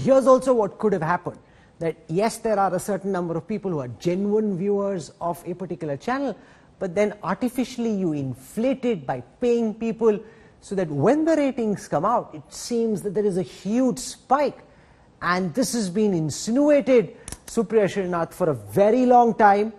here's also what could have happened that yes, there are a certain number of people who are genuine viewers of a particular channel, but then artificially you inflate it by paying people so that when the ratings come out, it seems that there is a huge spike. And this has been insinuated, Supriya Shrinate, for a very long time.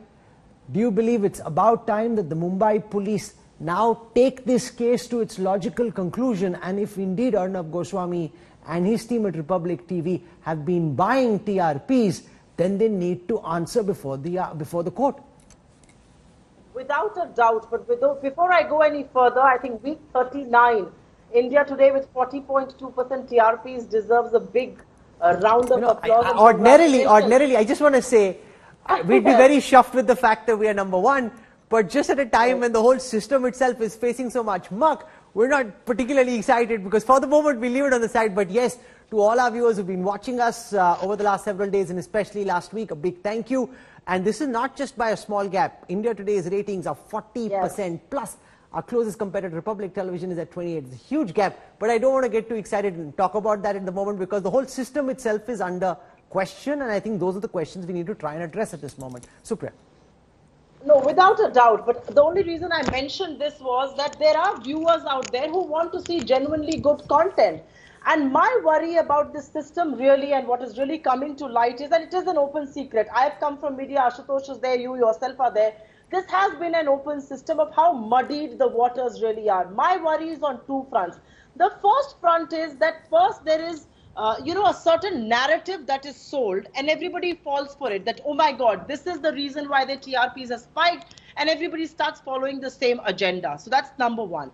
Do you believe it's about time that the Mumbai police now take this case to its logical conclusion? And if indeed Arnab Goswami and his team at Republic TV have been buying TRPs, then they need to answer before the, uh, before the court. Without a doubt, but before I go any further, I think week 39, India today with 40.2% TRPs deserves a big uh, round of you know, applause. I, ordinarily, ordinarily, I just want to say, we'd be very chuffed with the fact that we are number one, but just at a time when the whole system itself is facing so much muck, we're not particularly excited because for the moment we leave it on the side. But yes, to all our viewers who've been watching us uh, over the last several days and especially last week, a big thank you. And this is not just by a small gap. India Today's ratings are 40% yes. plus. Our closest competitor, Republic Television, is at 28. It's a huge gap. But I don't want to get too excited and talk about that in the moment because the whole system itself is under question. And I think those are the questions we need to try and address at this moment. Supriya. No, without a doubt. But the only reason I mentioned this was that there are viewers out there who want to see genuinely good content. And my worry about this system really and what is really coming to light is, and it is an open secret. I have come from media, Ashutosh is there, you yourself are there. This has been an open system of how muddied the waters really are. My worry is on two fronts. The first front is that first there is uh, you know, a certain narrative that is sold and everybody falls for it that, oh my God, this is the reason why the TRPs have spiked and everybody starts following the same agenda. So that's number one.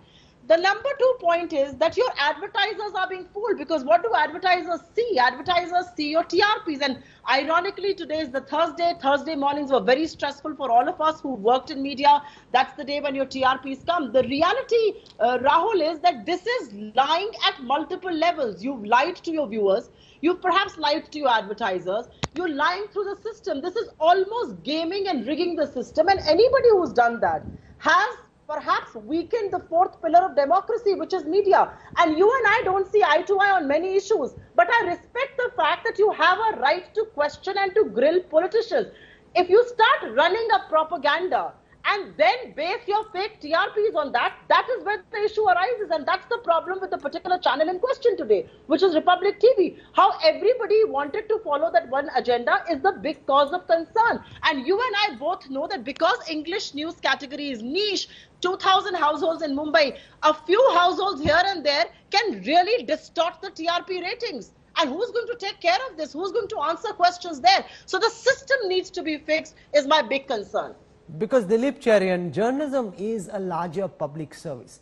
The number two point is that your advertisers are being fooled because what do advertisers see? Advertisers see your TRPs. And ironically, today is the Thursday. Thursday mornings were very stressful for all of us who worked in media. That's the day when your TRPs come. The reality, uh, Rahul, is that this is lying at multiple levels. You've lied to your viewers. You've perhaps lied to your advertisers. You're lying through the system. This is almost gaming and rigging the system. And anybody who's done that has perhaps weakened the fourth pillar of democracy, which is media. And you and I don't see eye to eye on many issues. But I respect the fact that you have a right to question and to grill politicians. If you start running a propaganda and then base your fake TRPs on that, that is where the issue arises. And that's the problem with the particular channel in question today, which is Republic TV. How everybody wanted to follow that one agenda is the big cause of concern. And you and I both know that because English news category is niche, 2,000 households in Mumbai, a few households here and there can really distort the TRP ratings. And who's going to take care of this? Who's going to answer questions there? So the system needs to be fixed, is my big concern. Because Dilip Cherian, journalism is a larger public service.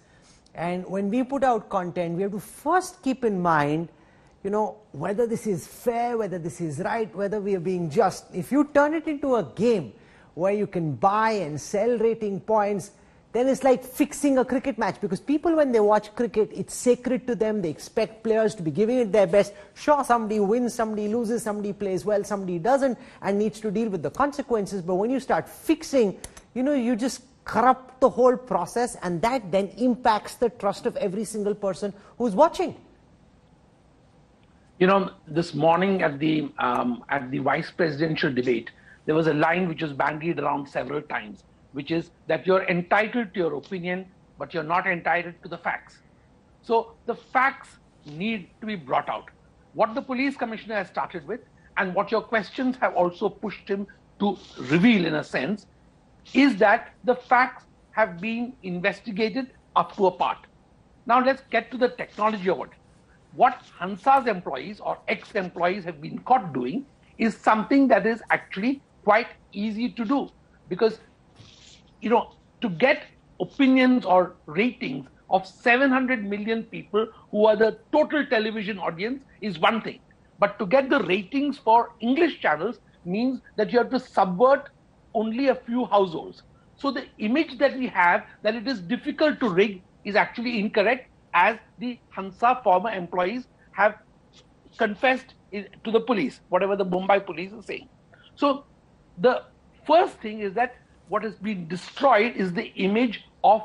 And when we put out content, we have to first keep in mind, you know, whether this is fair, whether this is right, whether we are being just. If you turn it into a game where you can buy and sell rating points, then it's like fixing a cricket match because people, when they watch cricket, it's sacred to them. They expect players to be giving it their best. Sure, somebody wins, somebody loses, somebody plays well, somebody doesn't, and needs to deal with the consequences. But when you start fixing, you know, you just corrupt the whole process, and that then impacts the trust of every single person who's watching. You know, this morning at the um, at the vice presidential debate, there was a line which was bandied around several times which is that you're entitled to your opinion, but you're not entitled to the facts. So the facts need to be brought out. What the police commissioner has started with, and what your questions have also pushed him to reveal, in a sense, is that the facts have been investigated up to a part. Now let's get to the technology of it. What Hansa's employees or ex-employees have been caught doing is something that is actually quite easy to do because you know, to get opinions or ratings of 700 million people who are the total television audience is one thing. But to get the ratings for English channels means that you have to subvert only a few households. So the image that we have that it is difficult to rig is actually incorrect as the Hansa former employees have confessed to the police, whatever the Mumbai police is saying. So the first thing is that what has been destroyed is the image of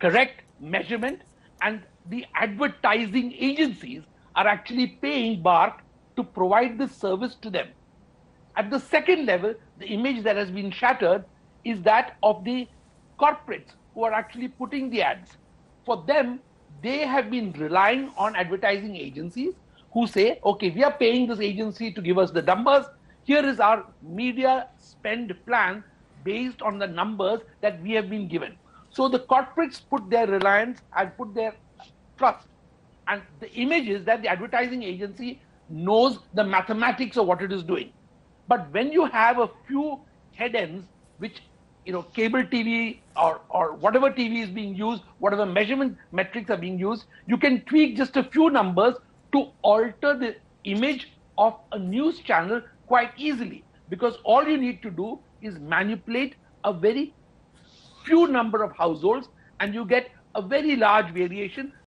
correct measurement and the advertising agencies are actually paying BARC to provide this service to them. At the second level, the image that has been shattered is that of the corporates who are actually putting the ads. For them, they have been relying on advertising agencies who say, okay, we are paying this agency to give us the numbers. Here is our media spend plan based on the numbers that we have been given. So the corporates put their reliance and put their trust. And the image is that the advertising agency knows the mathematics of what it is doing. But when you have a few head ends, which you know, cable TV or, or whatever TV is being used, whatever measurement metrics are being used, you can tweak just a few numbers to alter the image of a news channel quite easily. Because all you need to do is manipulate a very few number of households and you get a very large variation